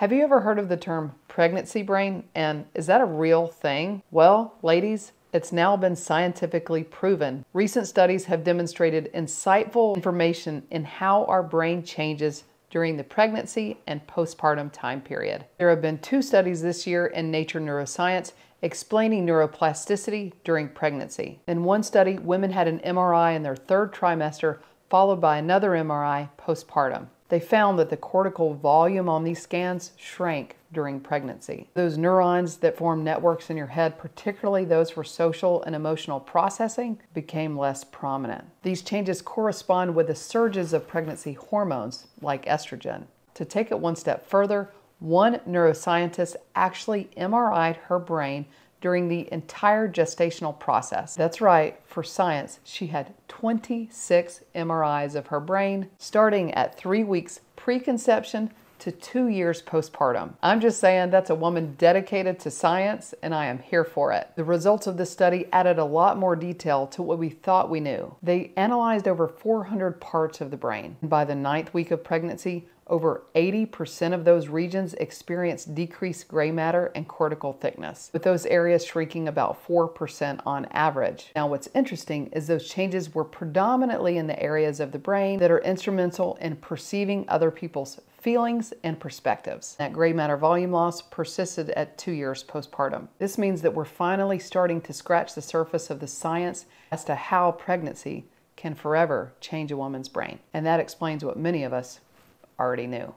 Have you ever heard of the term pregnancy brain? And is that a real thing? Well, ladies, it's now been scientifically proven. Recent studies have demonstrated insightful information in how our brain changes during the pregnancy and postpartum time period. There have been two studies this year in Nature Neuroscience explaining neuroplasticity during pregnancy. In one study, women had an MRI in their third trimester, followed by another MRI postpartum. They found that the cortical volume on these scans shrank during pregnancy. Those neurons that form networks in your head, particularly those for social and emotional processing, became less prominent. These changes correspond with the surges of pregnancy hormones like estrogen. To take it one step further, one neuroscientist actually MRI'd her brain during the entire gestational process. That's right, for science, she had 26 MRIs of her brain, starting at three weeks preconception to two years postpartum. I'm just saying that's a woman dedicated to science, and I am here for it. The results of this study added a lot more detail to what we thought we knew. They analyzed over 400 parts of the brain. By the ninth week of pregnancy, over 80% of those regions experience decreased gray matter and cortical thickness, with those areas shrinking about 4% on average. Now, what's interesting is those changes were predominantly in the areas of the brain that are instrumental in perceiving other people's feelings and perspectives. That gray matter volume loss persisted at two years postpartum. This means that we're finally starting to scratch the surface of the science as to how pregnancy can forever change a woman's brain. And that explains what many of us already knew.